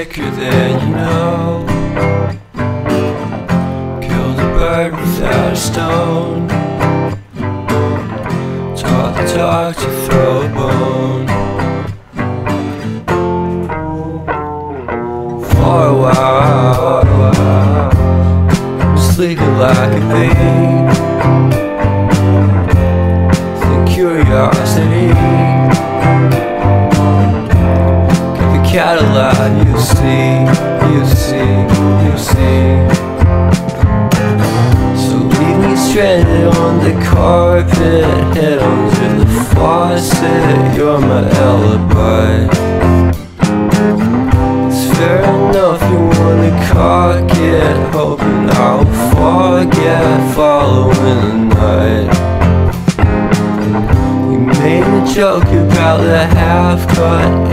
sicker than you know. Kill the bird without a stone. Taught the dog to throw a bone. For a while, sleeping like a thing. The curiosity. The you see, you see, you see. So leave me stranded on the carpet, head onto the faucet. You're my alibi. It's fair enough you wanna cock it, hoping I'll forget following the night. You made a joke about the half cut,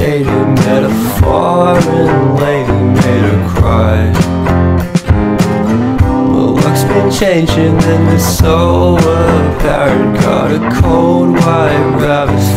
changing and it's so apparent. Got a cold white rabbit's